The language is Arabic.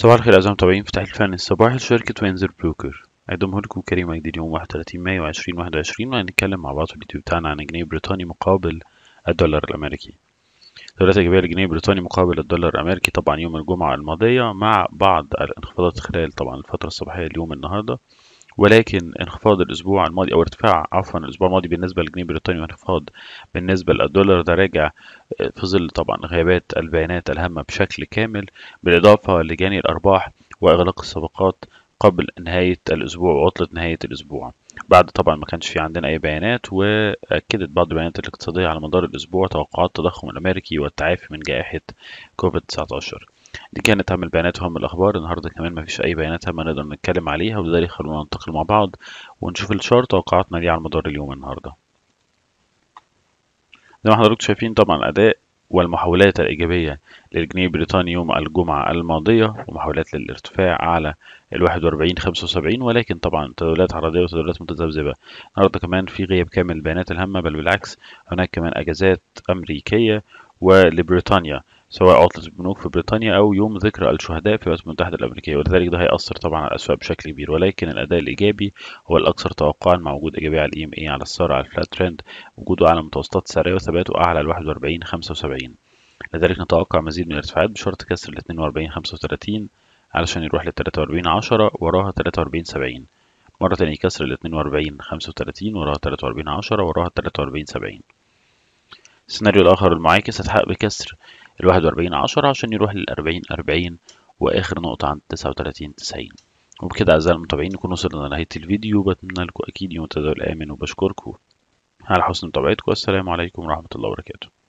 صباح الخير أعزائي المتابعين في تحليل فني الصباحي لشركة وينزر بروكر. هيقدمه لكم كريم مجدي اليوم 31 مايو 2021 وهنتكلم مع بعض في اليوتيوب بتاعنا عن الجنيه البريطاني مقابل الدولار الأمريكي. دولارات إيجابية للجنيه البريطاني مقابل الدولار الأمريكي طبعا يوم الجمعة الماضية مع بعض الانخفاضات خلال طبعا الفترة الصباحية اليوم النهاردة. ولكن انخفاض الأسبوع الماضي أو ارتفاع عفوا الأسبوع الماضي بالنسبة للجنيه البريطاني وانخفاض بالنسبة للدولار ده راجع في ظل طبعا غيابات البيانات الهامة بشكل كامل بالإضافة لجني الأرباح وإغلاق الصفقات قبل نهاية الأسبوع وعطلة نهاية الأسبوع. بعد طبعا ما كانش في عندنا أي بيانات وأكدت بعض البيانات الاقتصادية على مدار الأسبوع توقعات التضخم الأمريكي والتعافي من جائحة كوفيد 19 دي كانت أهم البيانات وأهم الأخبار. النهاردة كمان مفيش أي بيانات هامة نقدر نتكلم عليها ولذلك خلونا ننتقل مع بعض ونشوف الشارت توقعاتنا دي على مدار اليوم النهاردة. زي ما حضراتكم شايفين طبعا الأداء والمحاولات الإيجابية للجنيه البريطاني يوم الجمعة الماضية ومحاولات للارتفاع أعلى ال 41 75 ولكن طبعا تداولات عرضية وتداولات متذبذبة. النهاردة كمان في غياب كامل البيانات الهامة بل بالعكس هناك كمان أجازات أمريكية ولبريطانيا. سواء عطلة البنوك في بريطانيا أو يوم ذكرى الشهداء في الولايات المتحدة الأمريكية. ولذلك ده هيأثر طبعا على الأسواق بشكل كبير. ولكن الأداء الإيجابي هو الأكثر توقعا مع وجود إيجابية على ال EMA على السعر على ال flat trend وجوده أعلى متوسطات سعرية وثباته أعلى ال 41 75 لذلك نتوقع مزيد من الارتفاعات بشرط كسر ال 42 35 علشان يروح لل 43 10 وراها 43 70 مرة تانية كسر ال 42 35 وراها 43 10 وراها 43 70 السيناريو الآخر المعاكس هتحقق بكسر الواحد وأربعين عشرة عشان يروح للأربعين أربعين وآخر نقطة عند تسعة وتلاتين تسعين. وبكده أعزائي المتابعين نكون وصلنا لنهاية الفيديو. بتمنى لكم أكيد يوم تداول آمن وبشكركم. على حسن متابعتكم والسلام عليكم ورحمة الله وبركاته.